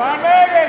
Amém!